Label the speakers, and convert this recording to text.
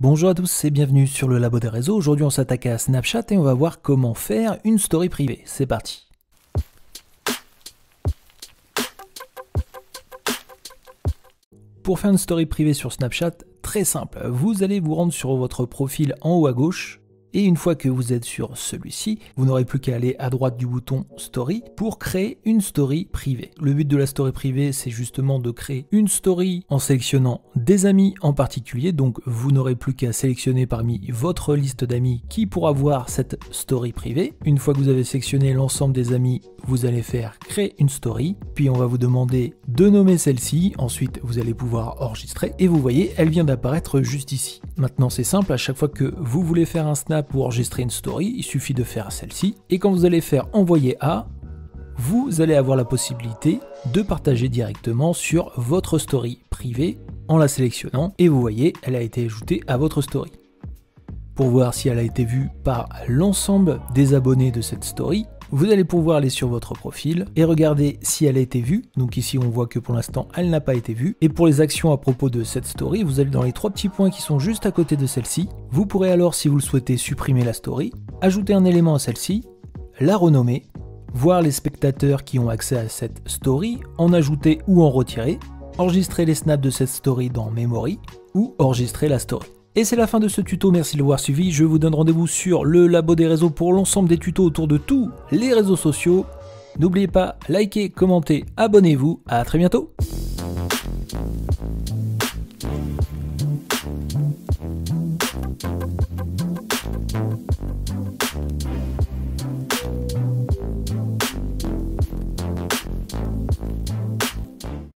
Speaker 1: Bonjour à tous et bienvenue sur le Labo des réseaux. Aujourd'hui on s'attaque à Snapchat et on va voir comment faire une story privée. C'est parti. Pour faire une story privée sur Snapchat, très simple, vous allez vous rendre sur votre profil en haut à gauche et une fois que vous êtes sur celui-ci, vous n'aurez plus qu'à aller à droite du bouton Story pour créer une story privée. Le but de la story privée, c'est justement de créer une story en sélectionnant des amis en particulier. Donc vous n'aurez plus qu'à sélectionner parmi votre liste d'amis qui pourra voir cette story privée. Une fois que vous avez sélectionné l'ensemble des amis, vous allez faire créer une story. Puis on va vous demander de nommer celle-ci. Ensuite, vous allez pouvoir enregistrer. Et vous voyez, elle vient d'apparaître juste ici. Maintenant, c'est simple. À chaque fois que vous voulez faire un snap pour enregistrer une story, il suffit de faire celle-ci. Et quand vous allez faire envoyer à, vous allez avoir la possibilité de partager directement sur votre story privée en la sélectionnant. Et vous voyez, elle a été ajoutée à votre story. Pour voir si elle a été vue par l'ensemble des abonnés de cette story, vous allez pouvoir aller sur votre profil et regarder si elle a été vue. Donc ici on voit que pour l'instant elle n'a pas été vue. Et pour les actions à propos de cette story, vous allez dans les trois petits points qui sont juste à côté de celle-ci. Vous pourrez alors si vous le souhaitez supprimer la story, ajouter un élément à celle-ci, la renommer, voir les spectateurs qui ont accès à cette story, en ajouter ou en retirer, enregistrer les snaps de cette story dans Memory ou enregistrer la story. Et c'est la fin de ce tuto, merci de l'avoir suivi. Je vous donne rendez-vous sur le labo des réseaux pour l'ensemble des tutos autour de tous les réseaux sociaux. N'oubliez pas, likez, commentez, abonnez-vous. À très bientôt